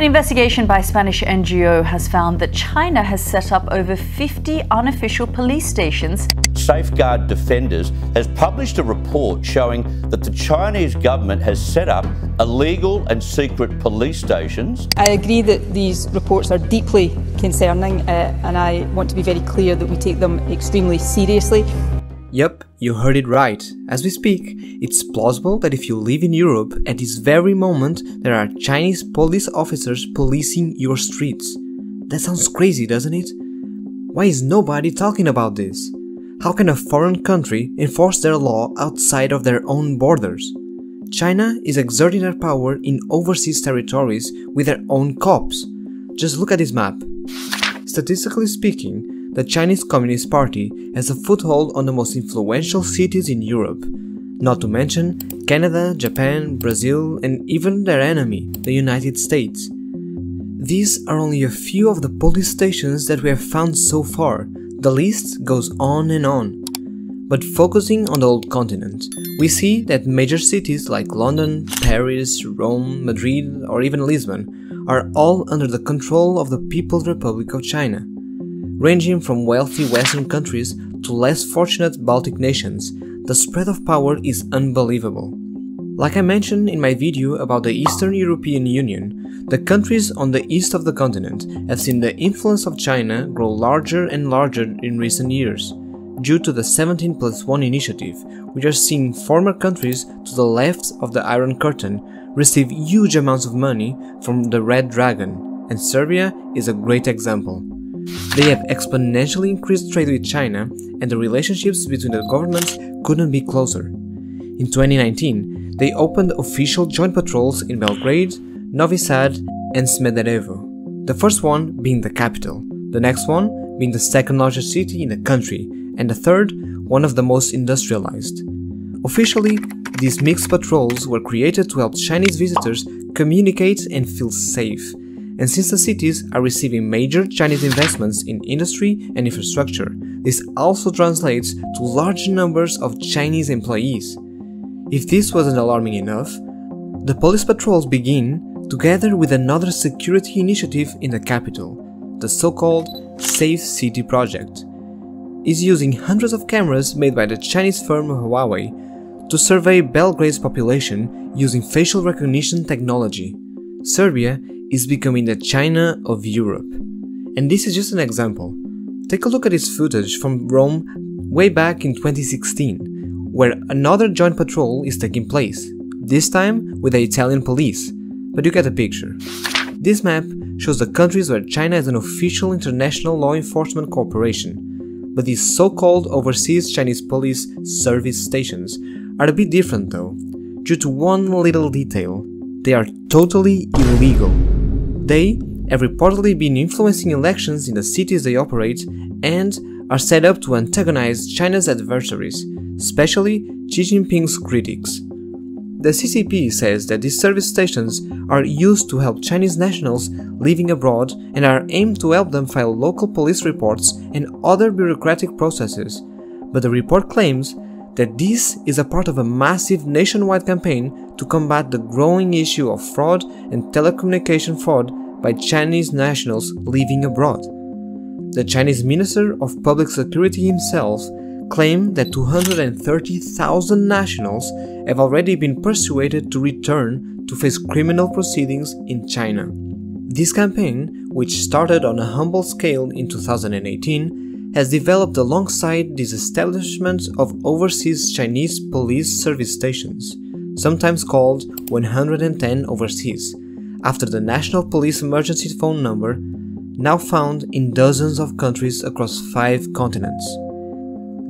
An investigation by Spanish NGO has found that China has set up over 50 unofficial police stations. Safeguard Defenders has published a report showing that the Chinese government has set up illegal and secret police stations. I agree that these reports are deeply concerning uh, and I want to be very clear that we take them extremely seriously. Yep, you heard it right. As we speak, it's plausible that if you live in Europe, at this very moment, there are Chinese police officers policing your streets. That sounds crazy, doesn't it? Why is nobody talking about this? How can a foreign country enforce their law outside of their own borders? China is exerting their power in overseas territories with their own cops. Just look at this map. Statistically speaking, the Chinese Communist Party has a foothold on the most influential cities in Europe, not to mention Canada, Japan, Brazil, and even their enemy, the United States. These are only a few of the police stations that we have found so far. The list goes on and on. But focusing on the old continent, we see that major cities like London, Paris, Rome, Madrid, or even Lisbon are all under the control of the People's Republic of China ranging from wealthy Western countries to less fortunate Baltic nations, the spread of power is unbelievable. Like I mentioned in my video about the Eastern European Union, the countries on the east of the continent have seen the influence of China grow larger and larger in recent years. Due to the 17 plus 1 initiative, we are seeing former countries to the left of the Iron Curtain receive huge amounts of money from the Red Dragon, and Serbia is a great example. They have exponentially increased trade with China, and the relationships between the governments couldn't be closer. In 2019, they opened official joint patrols in Belgrade, Novi Sad, and Smederevo, the first one being the capital, the next one being the second largest city in the country, and the third, one of the most industrialized. Officially, these mixed patrols were created to help Chinese visitors communicate and feel safe, and since the cities are receiving major Chinese investments in industry and infrastructure, this also translates to large numbers of Chinese employees. If this wasn't alarming enough, the police patrols begin together with another security initiative in the capital, the so-called Safe City Project. Is using hundreds of cameras made by the Chinese firm Huawei to survey Belgrade's population using facial recognition technology. Serbia is becoming the China of Europe. And this is just an example. Take a look at this footage from Rome way back in 2016, where another joint patrol is taking place, this time with the Italian police, but you get the picture. This map shows the countries where China is an official international law enforcement cooperation, but these so-called overseas Chinese police service stations are a bit different though, due to one little detail. They are totally illegal. They have reportedly been influencing elections in the cities they operate and are set up to antagonize China's adversaries, especially Xi Jinping's critics. The CCP says that these service stations are used to help Chinese nationals living abroad and are aimed to help them file local police reports and other bureaucratic processes. But the report claims that this is a part of a massive nationwide campaign to combat the growing issue of fraud and telecommunication fraud by Chinese nationals living abroad. The Chinese Minister of Public Security himself claimed that 230,000 nationals have already been persuaded to return to face criminal proceedings in China. This campaign, which started on a humble scale in 2018, has developed alongside this establishment of overseas Chinese police service stations, sometimes called 110 Overseas, after the National Police Emergency Phone number, now found in dozens of countries across five continents.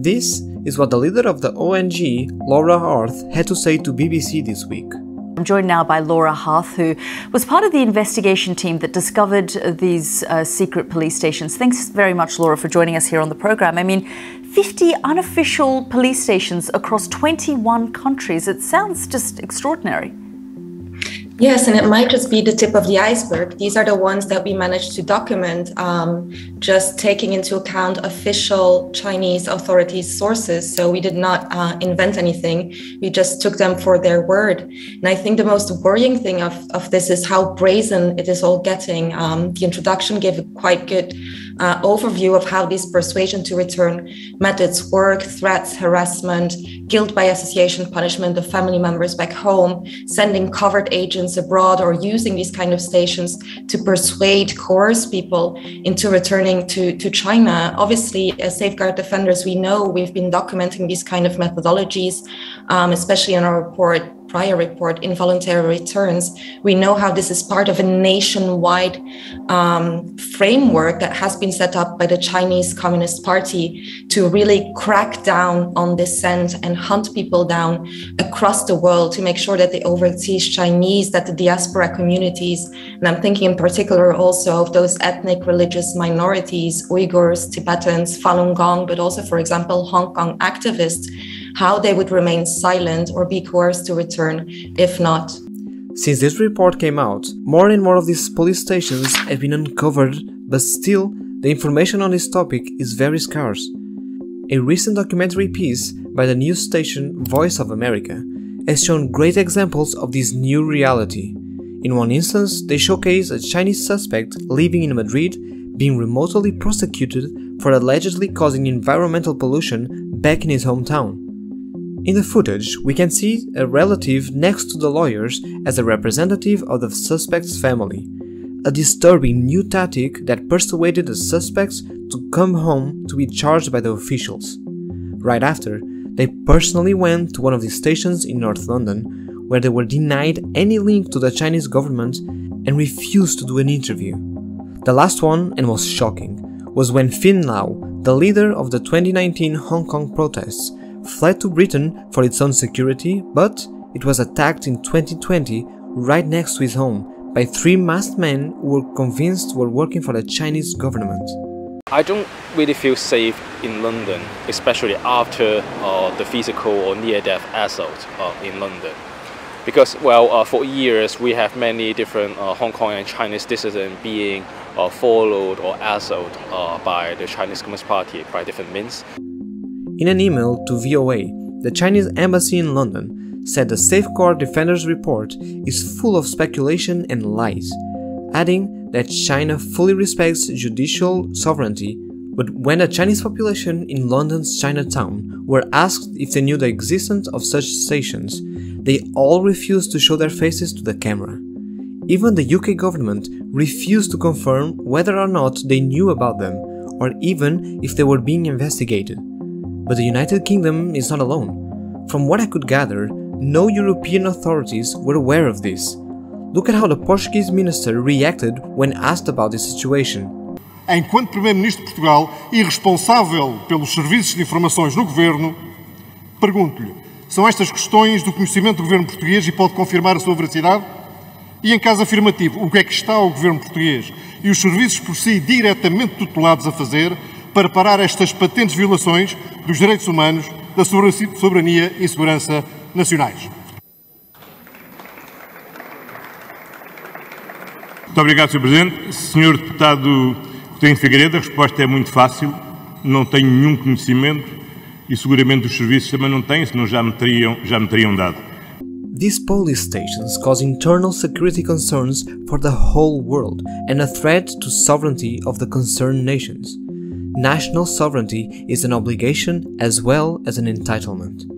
This is what the leader of the ONG, Laura Harth, had to say to BBC this week. I'm joined now by Laura Harth, who was part of the investigation team that discovered these uh, secret police stations. Thanks very much, Laura, for joining us here on the program. I mean, 50 unofficial police stations across 21 countries. It sounds just extraordinary. Yes, and it might just be the tip of the iceberg. These are the ones that we managed to document, um, just taking into account official Chinese authorities' sources. So we did not uh, invent anything, we just took them for their word. And I think the most worrying thing of, of this is how brazen it is all getting. Um, the introduction gave a quite good uh, overview of how this persuasion to return methods work threats, harassment, guilt by association punishment of family members back home, sending covert agents abroad, or using these kind of stations to persuade, coerce people into returning to, to China. Obviously, as safeguard defenders, we know we've been documenting these kind of methodologies, um, especially in our report prior report, involuntary returns, we know how this is part of a nationwide um, framework that has been set up by the Chinese Communist Party to really crack down on dissent and hunt people down across the world to make sure that the overseas Chinese, that the diaspora communities, and I'm thinking in particular also of those ethnic religious minorities, Uyghurs, Tibetans, Falun Gong, but also, for example, Hong Kong activists how they would remain silent or be coerced to return if not. Since this report came out, more and more of these police stations have been uncovered, but still, the information on this topic is very scarce. A recent documentary piece by the news station Voice of America has shown great examples of this new reality. In one instance, they showcase a Chinese suspect living in Madrid being remotely prosecuted for allegedly causing environmental pollution back in his hometown. In the footage, we can see a relative next to the lawyers as a representative of the suspect's family, a disturbing new tactic that persuaded the suspects to come home to be charged by the officials. Right after, they personally went to one of the stations in North London where they were denied any link to the Chinese government and refused to do an interview. The last one, and most shocking, was when Finn Lau, the leader of the 2019 Hong Kong protests, fled to Britain for its own security, but it was attacked in 2020 right next to his home by three masked men who were convinced were working for the Chinese government. I don't really feel safe in London, especially after uh, the physical or near-death assault uh, in London. Because, well, uh, for years we have many different uh, Hong Kong and Chinese dissidents being uh, followed or assaulted uh, by the Chinese Communist Party by different means. In an email to VOA, the Chinese embassy in London said the Safeguard Defenders report is full of speculation and lies, adding that China fully respects judicial sovereignty. But when the Chinese population in London's Chinatown were asked if they knew the existence of such stations, they all refused to show their faces to the camera. Even the UK government refused to confirm whether or not they knew about them, or even if they were being investigated. But the United Kingdom is not alone. From what I could gather, no European authorities were aware of this. Look at how the Portuguese minister reacted when asked about this situation. Enquanto Primeiro-Ministro de Portugal e responsável pelos serviços de informações no governo, pergunto-lhe: são estas questões do conhecimento do governo português e pode confirmar a sua veracidade? E em caso afirmativo, o que é que está o governo português e os serviços por si diretamente tutelados a fazer para parar estas patentes violações dos direitos humanos, da soberania e segurança nacionais. Muito obrigado, Sr. Presidente. Sr. Deputado Coutinho Figueiredo, a resposta é muito fácil. Não tenho nenhum conhecimento e seguramente os serviços também não têm, senão já me teriam, já me teriam dado. These police stations cause internal security concerns for the whole world and a threat to sovereignty of the concerned nations. National sovereignty is an obligation as well as an entitlement.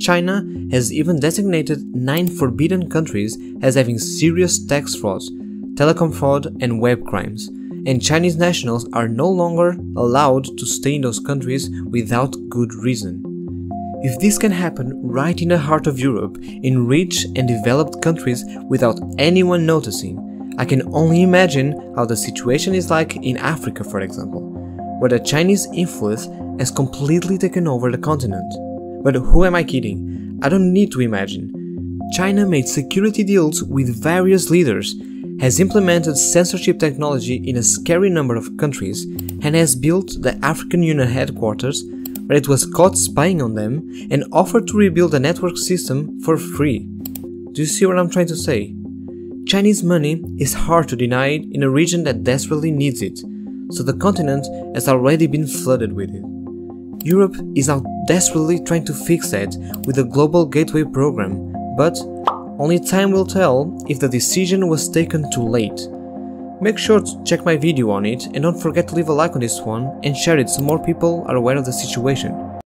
China has even designated nine forbidden countries as having serious tax frauds, telecom fraud, and web crimes, and Chinese nationals are no longer allowed to stay in those countries without good reason. If this can happen right in the heart of Europe, in rich and developed countries without anyone noticing, I can only imagine how the situation is like in Africa, for example where the Chinese influence has completely taken over the continent. But who am I kidding? I don't need to imagine. China made security deals with various leaders, has implemented censorship technology in a scary number of countries, and has built the African Union headquarters where it was caught spying on them and offered to rebuild the network system for free. Do you see what I'm trying to say? Chinese money is hard to deny in a region that desperately needs it, so the continent has already been flooded with it. Europe is now desperately trying to fix that with the Global Gateway program, but only time will tell if the decision was taken too late. Make sure to check my video on it and don't forget to leave a like on this one and share it so more people are aware of the situation.